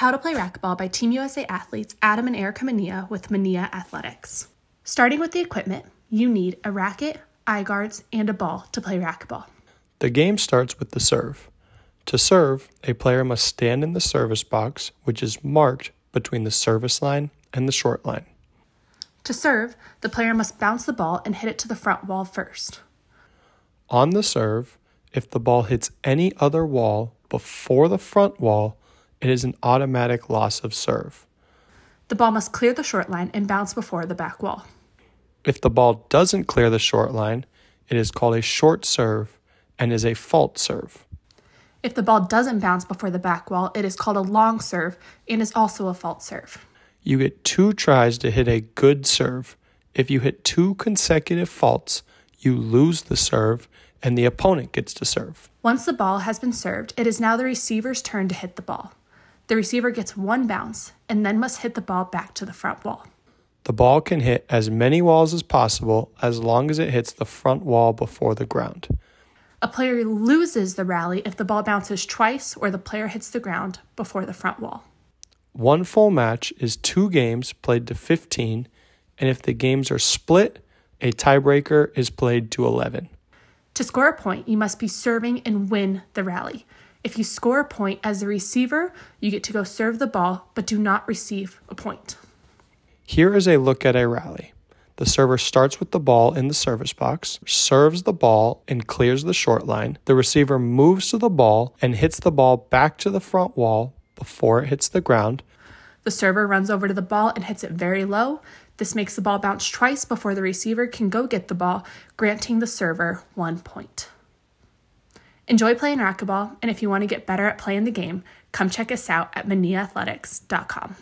How to Play Racquetball by Team USA athletes Adam and Erika Manilla with Manilla Athletics. Starting with the equipment, you need a racket, eye guards, and a ball to play racquetball. The game starts with the serve. To serve, a player must stand in the service box, which is marked between the service line and the short line. To serve, the player must bounce the ball and hit it to the front wall first. On the serve, if the ball hits any other wall before the front wall, it is an automatic loss of serve. The ball must clear the short line and bounce before the back wall. If the ball doesn't clear the short line, it is called a short serve and is a fault serve. If the ball doesn't bounce before the back wall, it is called a long serve and is also a fault serve. You get two tries to hit a good serve. If you hit two consecutive faults, you lose the serve and the opponent gets to serve. Once the ball has been served, it is now the receiver's turn to hit the ball. The receiver gets one bounce and then must hit the ball back to the front wall. The ball can hit as many walls as possible as long as it hits the front wall before the ground. A player loses the rally if the ball bounces twice or the player hits the ground before the front wall. One full match is two games played to 15, and if the games are split, a tiebreaker is played to 11. To score a point, you must be serving and win the rally. If you score a point as the receiver, you get to go serve the ball, but do not receive a point. Here is a look at a rally. The server starts with the ball in the service box, serves the ball, and clears the short line. The receiver moves to the ball and hits the ball back to the front wall before it hits the ground. The server runs over to the ball and hits it very low. This makes the ball bounce twice before the receiver can go get the ball, granting the server one point. Enjoy playing racquetball, and if you want to get better at playing the game, come check us out at manillaathletics.com.